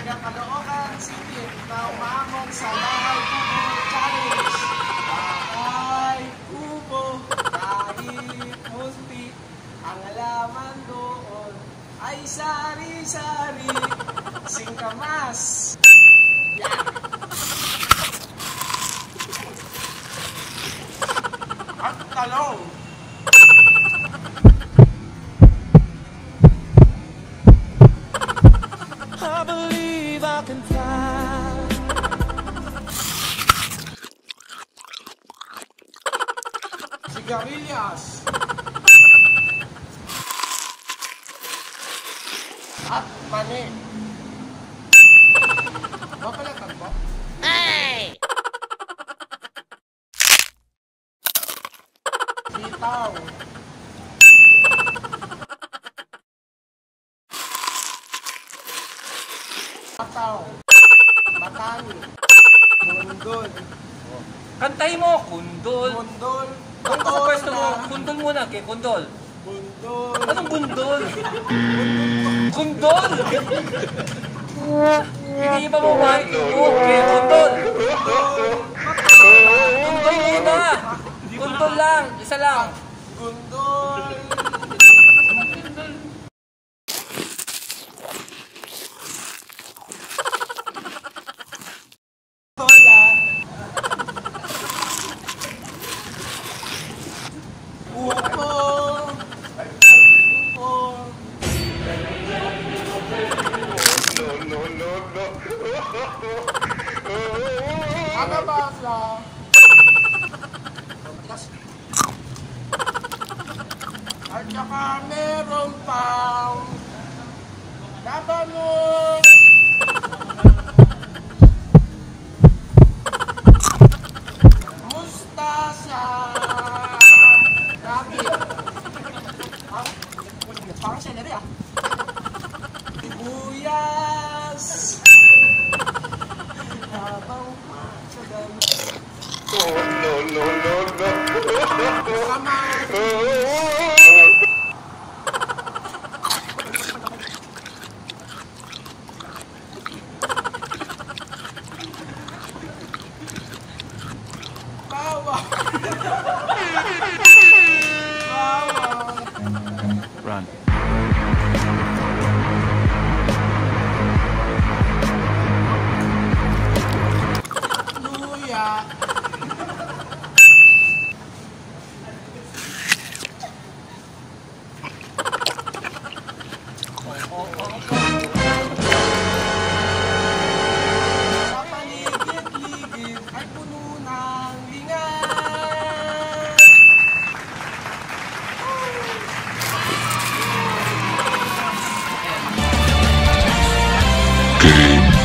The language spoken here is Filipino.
taga Caloocan City na umamon sa Lahay Kubo Challenge. Lahay Kubo dahil munti ang alaman doon ay sari-sari singkamas. Yeah. At talong. I believe can fly. Sigarilyas. At mani. Mapalatan mo? Sitaw. Pataw. Batani. Mundol. Kantay mo, kundol. Mundol. Ano sa pwesto mo? Kundol muna, kay kundol. Mundol. Anong bundol? Kundol! Iniiba mo ba? Okay, kundol. Kundol Upo. Upo. Ano ba siya? At saka meron pang labanos. Oh, no, no, no, no. Come on. Oh. Run. game.